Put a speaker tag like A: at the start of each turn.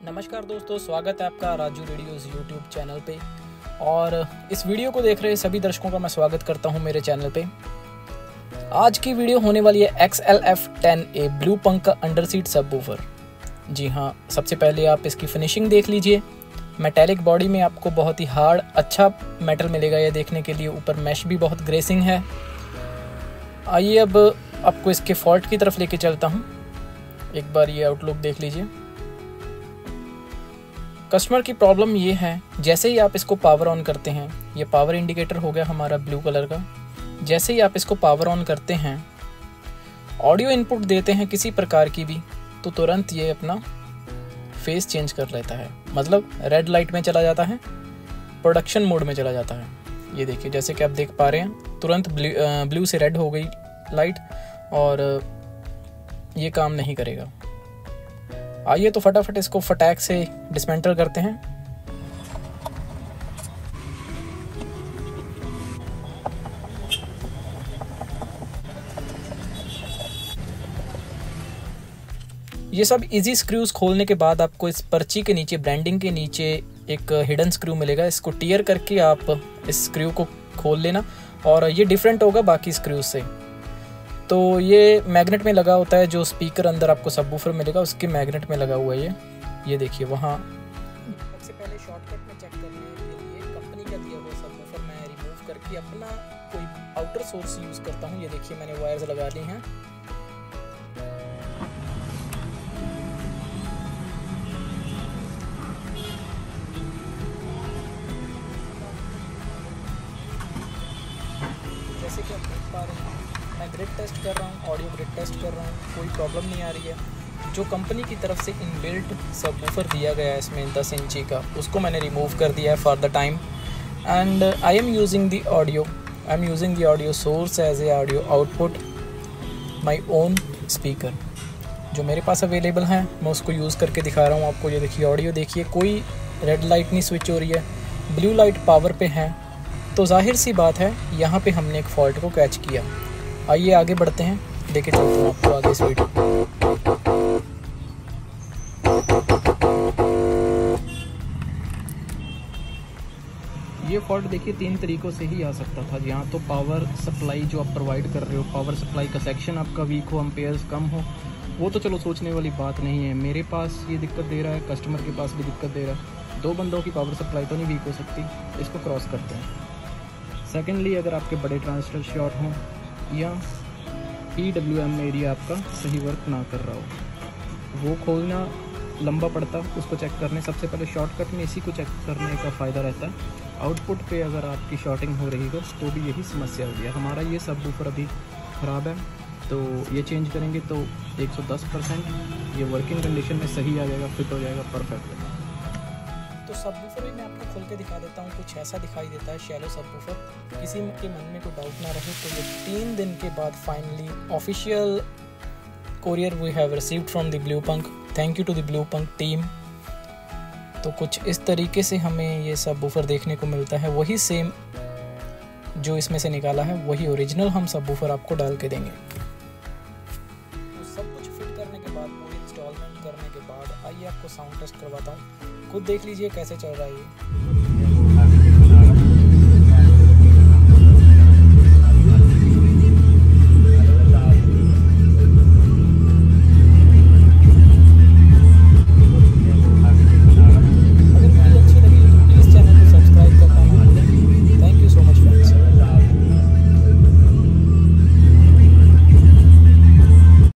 A: नमस्कार दोस्तों, स्वागत है आपका राजू रेडियोस यूट्यूब चैनल पे। और इस वीडियो को देख रहे सभी दर्शकों का मैं स्वागत करता हूँ मेरे चैनल पे। आज की वीडियो होने वाली है X L F ten A blue punk का अंडर सीट सब जी हाँ सबसे पहले आप इसकी फिनिशिंग देख लीजिए। मेटेलिक बॉडी में आपको बहुत ही हार्ड अच्छा मेटल मिलेगा ये देखने के लिए। ऊपर मैश भी बहुत ग्रेसिंग है। आइए अब आपको इसके फॉल्ट की तरफ़ लेके चलता हूँ। एक बार ये आउटलुक देख लीजिए। कस्टमर की प्रॉब्लम ये है जैसे ही आप इसको पावर ऑन करते हैं ये पावर इंडिकेटर हो गया हमारा ब्लू कलर का जैसे ही आप इसको पावर ऑन करते हैं ऑडियो इनपुट देते हैं किसी प्रकार की भी तो तुरंत ये अपना फेस चेंज कर लेता है। मतलब रेड लाइट में चला जाता है प्रोडक्शन मोड में चला जाता है। ये देखिए जैसे कि आप देख पा रहे हैं तुरंत ब्लू, से रेड हो गई लाइट और ये काम नहीं करेगा। आइए तो फटाफट इसको फटैक से डिसमेंटल करते हैं। ये सब इजी स्क्रूज खोलने के बाद आपको इस पर्ची के नीचे ब्रांडिंग के नीचे एक हिडन स्क्रू मिलेगा। इसको टीयर करके आप इस स्क्रू को खोल लेना और ये डिफरेंट होगा बाकी स्क्रूज से। तो ये मैग्नेट में लगा होता है जो स्पीकर अंदर आपको सब मिलेगा, उसके मैग्नेट में लगा हुआ है ये। ये देखिए, वहाँ। सबसे पहले शॉर्टकट में चेक करने के लिए कंपनी का दिया हुआ सब मैं रिमूव करके अपना कोई आउटर सोर्स यूज़ करता हूँ। ये देखिए, मैंने वायर्स लगा ली हैं। जैसे कि आप देख पा रहे हैं मैं ग्रिड टेस्ट कर रहा हूँ ऑडियो ग्रिड टेस्ट कर रहा हूँ, कोई प्रॉब्लम नहीं आ रही है। जो कंपनी की तरफ़ से इनबिल्ट सब दिया गया है इसमें दस इंची का, उसको मैंने रिमूव कर दिया है for the time and I am using the audio I am using the audio source as a audio output my own speaker जो मेरे पास अवेलेबल हैं, मैं उसको यूज़ करके दिखा रहा हूँ आपको। ये देखिए ऑडियो देखिए, कोई रेड लाइट नहीं स्विच हो रही है। ब्लू लाइट पावर पे है। तो ज़ाहिर सी बात है, यहाँ पे हमने एक फॉल्ट को कैच किया। आइए आगे बढ़ते हैं। देखे चलते हैं आपको आगे इस वीडियो ये फॉल्ट देखिए, तीन तरीक़ों से ही आ सकता था। यहाँ तो पावर सप्लाई जो आप प्रोवाइड कर रहे हो पावर सप्लाई का सेक्शन आपका वीक हो अम्पेयर्स कम हो, वो तो चलो सोचने वाली बात नहीं है। मेरे पास ये दिक्कत दे रहा है कस्टमर के पास भी दिक्कत दे रहा है। दो बंदों की पावर सप्लाई तो नहीं वीक हो सकती, इसको क्रॉस करते हैं। सेकेंडली अगर आपके बड़े ट्रांसफ़र शॉर्ट हों या ई डब्ल्यू एम एरिया आपका सही वर्क ना कर रहा हो। वो खोलना लंबा पड़ता, उसको चेक करने, सबसे पहले शॉर्टकट में इसी को चेक करने का फ़ायदा रहता है। आउटपुट पे अगर आपकी शॉर्टिंग हो रही हो तो भी यही समस्या होगी हमारा ये सब ऊपर अभी ख़राब है तो ये चेंज करेंगे तो 110 परसेंट ये वर्किंग कंडीशन में सही आ जाएगा फिट हो जाएगा परफेक्ट तो सब भी मैं आपको खोल के दिखा देता हूँ। कुछ ऐसा दिखाई देता है शैलो सब किसी के मन में कोई डाउट ना रहे तो ये तीन दिन के बाद finally official courier we have received from the blue punk thank you to the blue punk team तो कुछ इस तरीके से हमें ये सब बूफर देखने को मिलता है। वही सेम जो इसमें से निकाला है, वही ओरिजिनल हम सब बूफर आपको डाल के देंगे। बाद पूरी इंस्टॉलमेंट करने के बाद आइए आपको साउंड टेस्ट करवाता हूँ। खुद देख लीजिए कैसे चल रहा है ये।